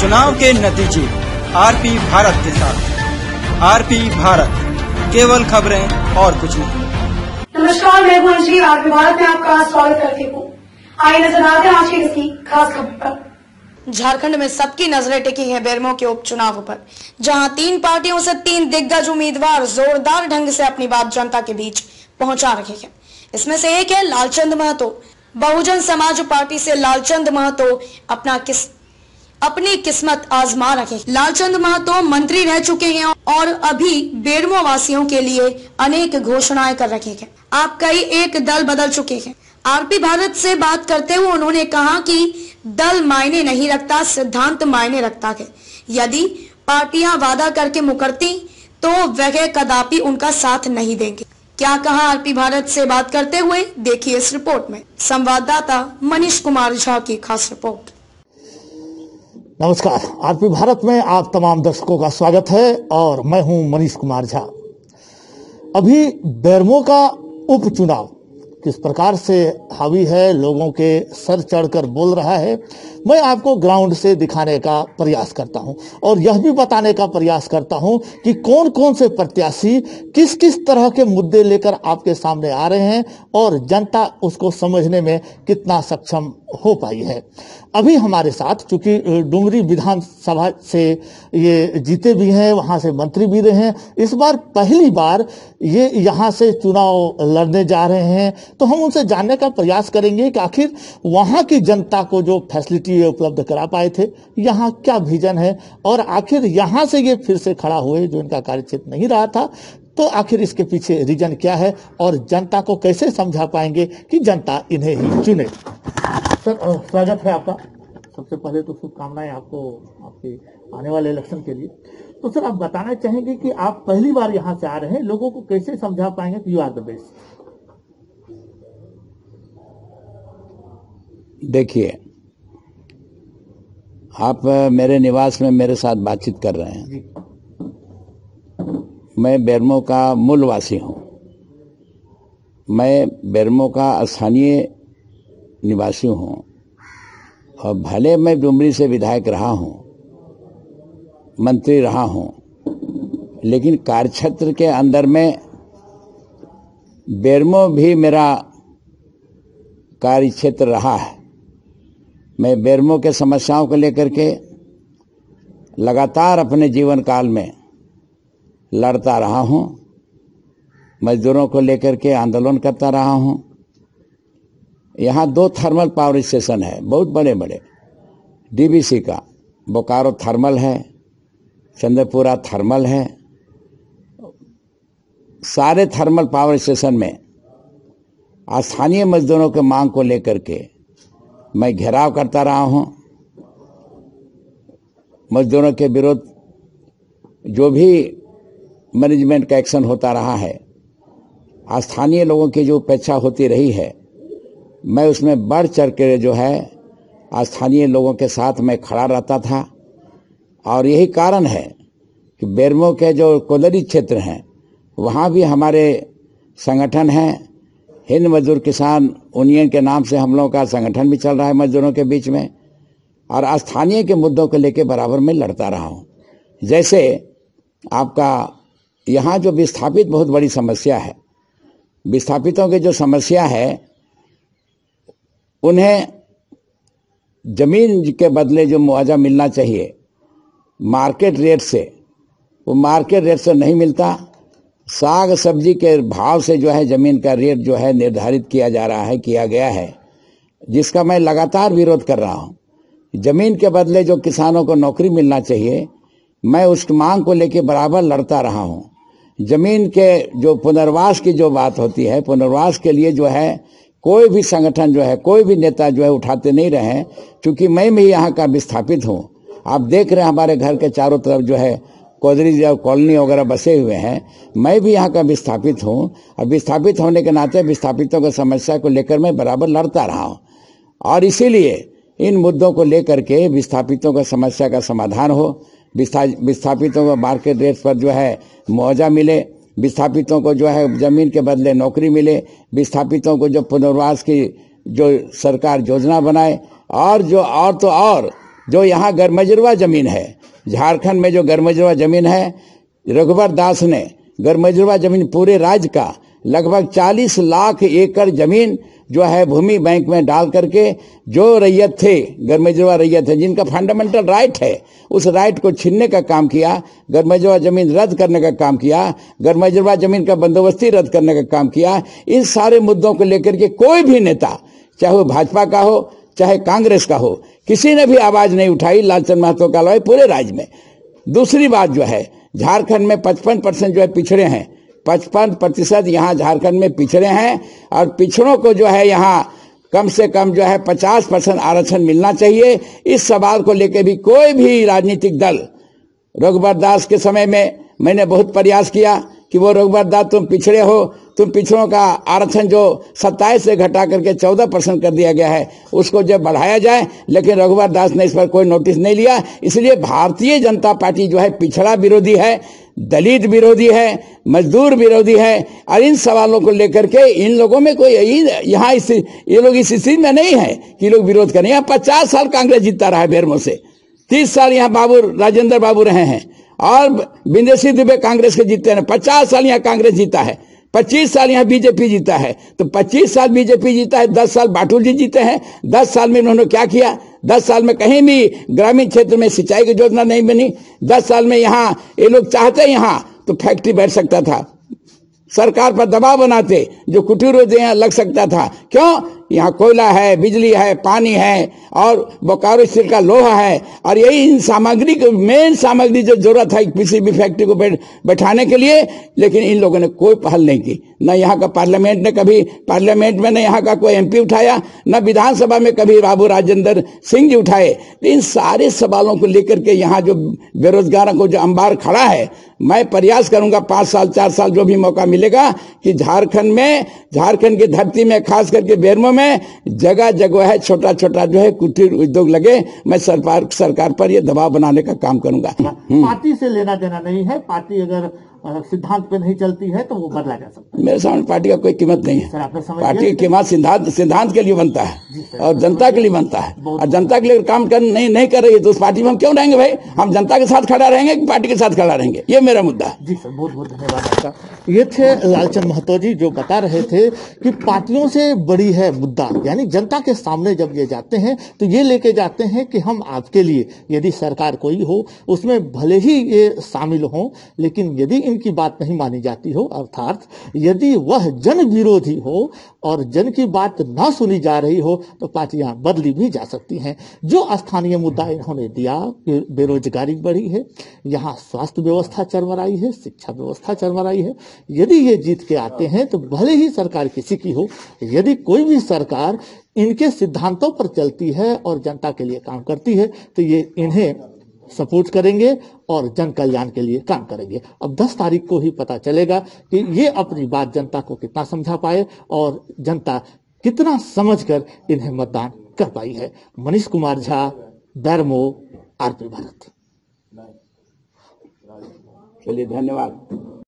चुनाव के नतीजे आरपी भारत के साथ। आरपी भारत केवल खबरें और कुछ नहीं। नमस्कार मैं हूँ अंजलि आरपी भारत में आपका स्वागत करती हूँ। आइए नज़र आते हैं आज की किसी खास खबर पर। झारखंड में सबकी नज़रें टिकी हैं बेरमो के उपचुनाव पर जहाँ तीन पार्टियों से तीन दिग्गज उम्मीदवार जोरदार ढंग से अपनी बात जनता के बीच पहुँचा रहे हैं। इसमें से एक है लालचंद महतो। बहुजन समाज पार्टी से लालचंद महतो अपना किस अपनी किस्मत आजमा रखे। लालचंद महतो मंत्री रह चुके हैं और अभी बेरमो वासियों के लिए अनेक घोषणाएँ कर रखे हैं। आप कई एक दल बदल चुके हैं। आरपी भारत से बात करते हुए उन्होंने कहा कि दल मायने नहीं रखता, सिद्धांत मायने रखता है। यदि पार्टियाँ वादा करके मुकरती तो वह कदापि उनका साथ नहीं देंगे। क्या कहा आरपी भारत से बात करते हुए? देखिए इस रिपोर्ट में। संवाददाता मनीष कुमार झा की खास रिपोर्ट। नमस्कार। आरपी भारत में आप तमाम दर्शकों का स्वागत है और मैं हूँ मनीष कुमार झा। अभी बैरमो का उपचुनाव किस प्रकार से हावी है, लोगों के सर चढ़कर बोल रहा है, मैं आपको ग्राउंड से दिखाने का प्रयास करता हूँ और यह भी बताने का प्रयास करता हूँ कि कौन कौन से प्रत्याशी किस किस तरह के मुद्दे लेकर आपके सामने आ रहे हैं और जनता उसको समझने में कितना सक्षम हो पाई है। अभी हमारे साथ, चूँकि डुंगरी विधानसभा से ये जीते भी हैं, वहाँ से मंत्री भी रहे हैं, इस बार पहली बार ये यहाँ से चुनाव लड़ने जा रहे हैं। तो हम उनसे जानने का प्रयास करेंगे कि आखिर वहाँ की जनता को जो फैसिलिटी उपलब्ध करा पाए थे, यहाँ क्या विजन है? और आखिर यहाँ से ये फिर से खड़ा हुए, जो इनका कार्यक्षेत्र नहीं रहा था तो आखिर इसके पीछे रीजन क्या है? और जनता को कैसे समझा पाएँगे कि जनता इन्हें ही चुने? सर स्वागत है आपका। सबसे पहले तो शुभकामनाएँ आपको आपके आने वाले इलेक्शन के लिए। तो सर आप बताना चाहेंगे कि आप पहली बार यहाँ से आ रहे हैं लोगों को कैसे समझा पाएँगे कि यू आर द बेस्ट देखिए आप मेरे निवास में मेरे साथ बातचीत कर रहे हैं। मैं बेरमो का मूल वासी हूँ। मैं बेरमो का स्थानीय निवासी हूँ। और भले मैं डुमरी से विधायक रहा हूँ, मंत्री रहा हूँ, लेकिन कार्यक्षेत्र के अंदर में बेरमो भी मेरा कार्यक्षेत्र रहा है। मैं बेरमो के समस्याओं को लेकर के लगातार अपने जीवन काल में लड़ता रहा हूँ, मजदूरों को लेकर के आंदोलन करता रहा हूँ यहाँ दो थर्मल पावर स्टेशन है, बहुत बड़े बड़े डीबीसी का, बोकारो थर्मल है, चंद्रपुरा थर्मल है। सारे थर्मल पावर स्टेशन में स्थानीय मजदूरों के मांग को लेकर के मैं घेराव करता रहा हूँ। मजदूरों के विरोध जो भी मैनेजमेंट का एक्शन होता रहा है, स्थानीय लोगों की जो उपेक्षा होती रही है मैं उसमें बढ़ चढ़ के जो है, स्थानीय लोगों के साथ मैं खड़ा रहता था। और यही कारण है कि बेरमो के जो कोदरी क्षेत्र हैं, वहाँ भी हमारे संगठन हैं। हिंद मजदूर किसान यूनियन के नाम से हम लोगों का संगठन भी चल रहा है मजदूरों के बीच में। और स्थानीय के मुद्दों को लेकर बराबर में लड़ता रहा हूँ। जैसे आपका यहाँ जो विस्थापित बहुत बड़ी समस्या है। विस्थापितों की जो समस्या है उन्हें ज़मीन के बदले जो मुआवजा मिलना चाहिए, मार्केट रेट से, वो मार्केट रेट से नहीं मिलता। साग सब्ज़ी के भाव से जो है ज़मीन का रेट जो है निर्धारित किया जा रहा है, किया गया है, जिसका मैं लगातार विरोध कर रहा हूँ। ज़मीन के बदले जो किसानों को नौकरी मिलना चाहिए, मैं उस मांग को लेकर बराबर लड़ता रहा हूँ। ज़मीन के जो पुनर्वास की जो बात होती है, पुनर्वास के लिए जो है कोई भी संगठन जो है, कोई भी नेता जो है उठाते नहीं रहे क्योंकि मैं भी यहाँ का विस्थापित हूँ। आप देख रहे हैं हमारे घर के चारों तरफ़ जो है, कोदरी जो कॉलोनी वगैरह बसे हुए हैं। मैं भी यहाँ का विस्थापित हूँ। और विस्थापित होने के नाते विस्थापितों की समस्या को लेकर मैं बराबर लड़ता रहा हूँ। और इसीलिए इन मुद्दों को लेकर के विस्थापितों का समस्या का समाधान हो। विस्थापितों को मार्केट रेट पर जो है मुआवजा मिले। विस्थापितों को जो है ज़मीन के बदले नौकरी मिले, विस्थापितों को जो पुनर्वास की जो सरकार योजना बनाए, और जो, और तो और, जो यहाँ गरमजरवा ज़मीन है, झारखंड में जो गरमजरवा ज़मीन है, रघुवर दास ने गरमजरवा ज़मीन पूरे राज्य का लगभग 40 लाख एकड़ ज़मीन जो है भूमि बैंक में डाल करके जो रैयत थे गरमजरवा रैयत है, जिनका फंडामेंटल राइट है, उस राइट को छीनने का काम किया गरमजरवा ज़मीन रद्द करने का काम किया गरमजरवा ज़मीन का बंदोबस्ती रद्द करने का काम किया, इन सारे मुद्दों को लेकर के कोई भी नेता, चाहे वो भाजपा का हो, चाहे कांग्रेस का हो, किसी ने भी आवाज़ नहीं उठाई लालचंद महतो का अलावा पूरे राज्य में। दूसरी बात जो है, झारखंड में पचपन परसेंट जो है पिछड़े हैं पचपन प्रतिशत यहाँ झारखंड में पिछड़े हैं और पिछड़ों को जो है यहाँ कम से कम जो है पचास परसेंट आरक्षण मिलना चाहिए। इस सवाल को लेकर भी कोई भी राजनीतिक दल रघुवर दास के समय में मैंने बहुत प्रयास किया कि वो रघुवर दास, तुम पिछड़े हो, तुम पिछड़ों का आरक्षण जो सत्ताईस से घटा करके चौदह परसेंट कर दिया गया है, उसको जब बढ़ाया जाए, लेकिन रघुवर दास ने इस पर कोई नोटिस नहीं लिया। इसलिए भारतीय जनता पार्टी जो है पिछड़ा विरोधी है। दलित विरोधी है, मजदूर विरोधी है, और इन सवालों को लेकर के इन लोगों में कोई यहाँ इस, ये लोग इस स्थिति में नहीं है कि लोग विरोध करें। यहाँ पचास साल कांग्रेस जीतता रहा है बेरमो से। तीस साल यहाँ बाबू राजेंद्र बाबू रहे हैं। और बिंदेशी दुबे कांग्रेस के जीते हैं। पचास साल यहाँ कांग्रेस जीता है। पच्चीस साल यहाँ बीजेपी जीता है। तो पच्चीस साल बीजेपी जीता है, दस साल बाटुल जी जीते हैं। दस साल में इन्होंने क्या किया? दस साल में कहीं भी ग्रामीण क्षेत्र में सिंचाई की योजना नहीं बनी। दस साल में यहाँ ये लोग चाहते यहाँ तो फैक्ट्री बैठ सकता था। सरकार पर दबाव बनाते, जो कुटीर उद्योग लग सकता था। क्यों? यहाँ कोयला है, बिजली है, पानी है और बोकारो स्टील का लोहा है और यही इन सामग्री को मेन सामग्री जो ज़रूरत है किसी भी फैक्ट्री को बैठाने के लिए, लेकिन इन लोगों ने कोई पहल नहीं की। न यहाँ का पार्लियामेंट ने कभी पार्लियामेंट में न यहाँ का कोई एमपी उठाया, न विधानसभा में कभी बाबू राजेंद्र सिंह जी उठाए। इन सारे सवालों को लेकर के यहाँ जो बेरोजगारों को जो अंबार खड़ा है, मैं प्रयास करूँगा पाँच साल, चार साल जो भी मौका मिलेगा कि झारखंड में, झारखंड की धरती में खास करके बेरमो में जगह जगह है छोटा छोटा जो है, कुटीर उद्योग लगे, मैं सरकार सरकार पर यह दबाव बनाने का काम करूँगा। पार्टी से लेना देना नहीं है। पार्टी अगर सिद्धांत पे नहीं चलती है तो वो बदला जा सकता है। मेरे सामने पार्टी का कोई कीमत नहीं है। पार्टी की कीमत सिद्धांत सिद्धांत के लिए बनता है और जनता के लिए बनता है। और जनता के लिए काम कर नहीं नहीं कर रही है तो उस पार्टी में हम क्यों रहेंगे भाई? हम जनता के साथ खड़ा रहेंगे कि पार्टी के साथ खड़ा रहेंगे? ये मेरा मुद्दा है। जी सर बहुत बहुत धन्यवाद आपका। ये थे लालचंद महतो जी जो बता रहे थे कि पार्टियों से बड़ी है मुद्दा। यानी जनता के सामने जब ये जाते हैं तो ये लेके जाते हैं कि हम आपके लिए यदि सरकार कोई हो उसमें भले ही ये शामिल हो लेकिन यदि इनकी बात नहीं मानी जाती हो, अर्थात यदि वह जन विरोधी हो और जन की बात ना सुनी जा रही हो तो पार्टियाँ बदली भी जा सकती हैं। जो स्थानीय मुद्दा इन्होंने दिया, कि बेरोजगारी बढ़ी है, यहाँ स्वास्थ्य व्यवस्था चरमराई है, शिक्षा व्यवस्था चरमराई है, यदि ये जीत के आते हैं तो भले ही सरकार किसी की हो, यदि कोई भी सरकार इनके सिद्धांतों पर चलती है और जनता के लिए काम करती है तो ये इन्हें सपोर्ट करेंगे और जन कल्याण के लिए काम करेंगे। अब 10 तारीख को ही पता चलेगा कि ये अपनी बात जनता को कितना समझा पाए और जनता कितना समझकर इन्हें मतदान कर पाई है। मनीष कुमार झा, बैरमो, आरपी भारत। चलिए, धन्यवाद।